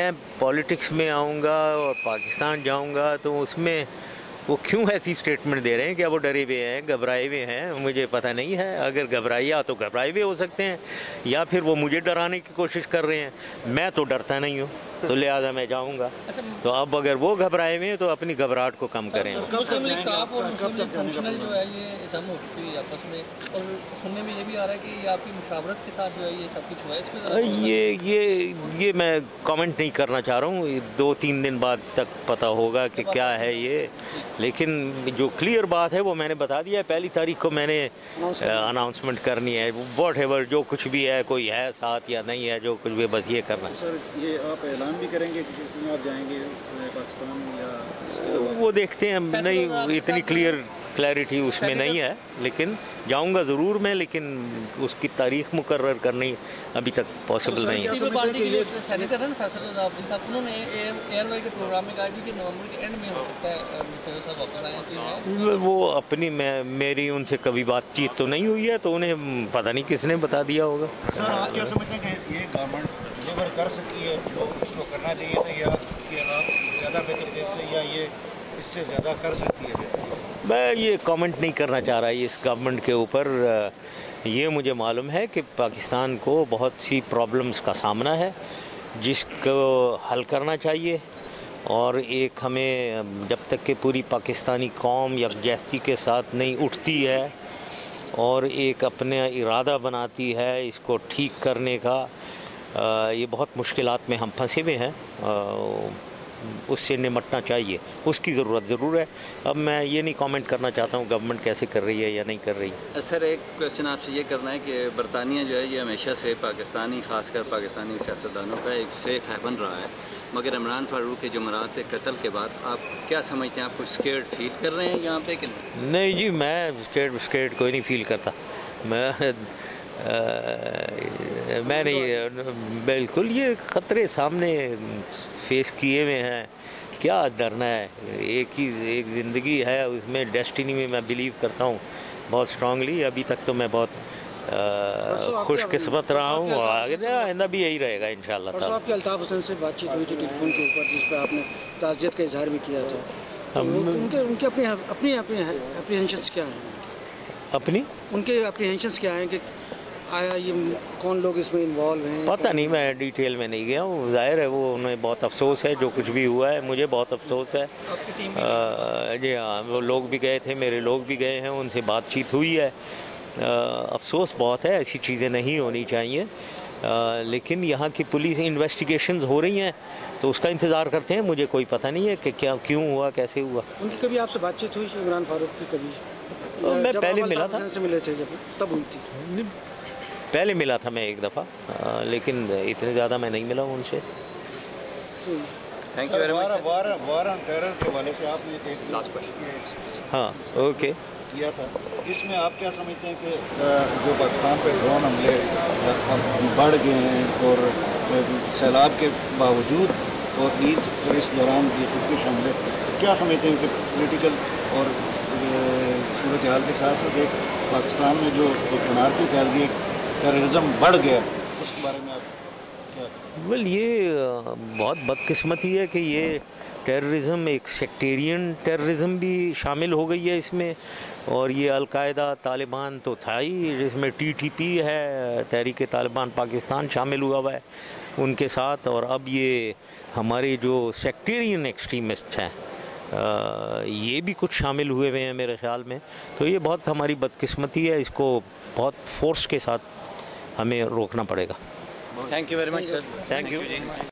मैं पॉलिटिक्स में आऊँगा और पाकिस्तान जाऊँगा तो उसमें वो क्यों ऐसी स्टेटमेंट दे रहे हैं कि वो डरे हुए हैं घबराए हुए हैं? मुझे पता नहीं है। अगर घबराइया तो घबराए हुए हो सकते हैं या फिर वो मुझे डराने की कोशिश कर रहे हैं। मैं तो डरता नहीं हूँ तो लिहाजा मैं जाऊँगा। तो अब अगर वो घबराए हुए हैं तो अपनी घबराहट को कम करें। है ये जम हो चुकी है आपस में। और सुनने में ये भी आ रहा है कि ये आपकी मुशावरत के साथ जो है ये सब कुछ हुआ है इसमें? अ, ज़रा थोड़ा- ये ये ये मैं कमेंट नहीं करना चाह रहा हूँ। दो तीन दिन बाद तक पता होगा कि क्या है ये। लेकिन जो क्लियर बात है वो मैंने बता दिया है। पहली तारीख को मैंने अनाउंसमेंट करनी है। वॉट एवर जो कुछ भी है कोई है साथ या नहीं है जो कुछ भी बस ये करना है। सर ये आप ऐलान भी करेंगे कि किस दिन आप जाएँगे पाकिस्तान या इसके वो देखते हैं। नहीं इतनी क्लियर क्लैरिटी उसमें नहीं है लेकिन जाऊँगा ज़रूर मैं लेकिन उसकी तारीख मुकर करनी अभी तक पॉसिबल नहीं है। क्या पीपल समझते पार्टी के कि जो सेनेटर ना फैसल रजाउद्दीन साहब उन्होंने एयरवे के प्रोग्राम में कहा जी कि नवंबर के एंड में सकता मुस्तफ़ा साहब वापस आए तो वो अपनी मैं मेरी उनसे कभी बातचीत तो नहीं हुई है तो उन्हें पता नहीं किसने बता दिया होगा। सर आप क्या समझते हैं कि ये गवर्नमेंट कर सकी है जो उसको करना चाहिए था या ज़्यादा बेहतर जैसे या ये इससे ज़्यादा कर सकती है मैं ये कमेंट नहीं करना चाह रहा इस गवर्नमेंट के ऊपर। ये मुझे मालूम है कि पाकिस्तान को बहुत सी प्रॉब्लम्स का सामना है, जिसको हल करना चाहिए। और एक हमें, जब तक कि पूरी पाकिस्तानी कौम यकजहती के साथ नहीं उठती है, और एक अपने इरादा बनाती है इसको ठीक करने का ये बहुत मुश्किलात में हम फंसे हुए हैं। उससे निमटना चाहिए। उसकी ज़रूरत ज़रूर है। अब मैं ये नहीं कमेंट करना चाहता हूँ गवर्नमेंट कैसे कर रही है या नहीं कर रही। सर एक क्वेश्चन आपसे ये करना है कि बरतानिया जो है ये हमेशा से पाकिस्तानी खासकर पाकिस्तानी सियासतदानों का एक सेफ़ हैवन रहा है। मगर इमरान फारूक के जुमरात कत्ल के बाद आप क्या समझते हैं? आप कुछ स्केर्ड फील कर रहे हैं यहाँ पे कि नहीं? जी मैं स्टेट स्टेट कोई नहीं फील करता। मैं मैं नहीं बिल्कुल ये ख़तरे सामने फेस किए हुए हैं। क्या डरना है? एक ही एक ज़िंदगी है उसमें डेस्टिनी में मैं बिलीव करता हूँ बहुत स्ट्रांगली अभी तक तो मैं बहुत खुशकिस्मत रहा हूँ। आगे आइंदा भी यही रहेगा इन परसों आपके अल्ताफ़ हुसैन से बातचीत हुई थी टेलीफोन के ऊपर जिस पर आपने ताज़ियत का इजहार भी किया था। तो उनके उनके अपने अपनी अपनी अप्रीहेंशंस क्या हैं? अपनी? उनके अप्रीहेंशंस क्या हैं कि आया ये कौन लोग इसमें इन्वॉल्व हैं? पता नहीं मैं डिटेल में नहीं गया हूँ। ज़ाहिर है वो उन्हें बहुत अफसोस है जो कुछ भी हुआ है मुझे बहुत अफसोस है। जी हाँ वो लोग भी गए थे मेरे लोग भी गए हैं उनसे बातचीत हुई है। अ, अफसोस बहुत है ऐसी चीज़ें नहीं होनी चाहिए। अ, लेकिन यहाँ की पुलिस इन्वेस्टिगेशन हो रही हैं तो उसका इंतज़ार करते हैं। मुझे कोई पता नहीं है कि क्या क्यों हुआ कैसे हुआ। उनकी कभी आपसे बातचीत हुई इमरान फारूक की कभी? मैं पहले मिला था। से मिले थे जब तब हुई थी। पहले मिला था मैं एक दफ़ा लेकिन इतने ज़्यादा मैं नहीं मिला हूँ उनसे। Thank you very much war war on terror के हवाले से आपने एक लास्ट क्वेश्चन हाँ ओके। किया था। इसमें आप क्या समझते हैं कि जो पाकिस्तान पे ड्रोन हमले अब बढ़ गए हैं और सैलाब के बावजूद और ईद और इस दौरान ये खुदकुश हमले क्या समझते हैं कि पोलिटिकल और सूरत हाल के साथ साथ एक पाकिस्तान में जो एक अनारकी फैल गई टेररिज्म बढ़ गया। उसके बारे में आप क्या? वेल ये बहुत बदकिस्मती है कि ये टेररिज्म एक सेक्टेरियन टेररिज्म भी शामिल हो गई है इसमें। और ये अलकायदा तालिबान तो था ही, जिसमें टीटीपी है तहरीक तालिबान पाकिस्तान शामिल हुआ हुआ है उनके साथ। और अब ये हमारे जो सेक्टेरियन एक्सट्रीमिस्ट हैं ये भी कुछ शामिल हुए हुए हैं मेरे ख्याल में। तो ये बहुत हमारी बदकिस्मती है, इसको बहुत फोर्स के साथ हमें रोकना पड़ेगा। Thank you very much sir thank you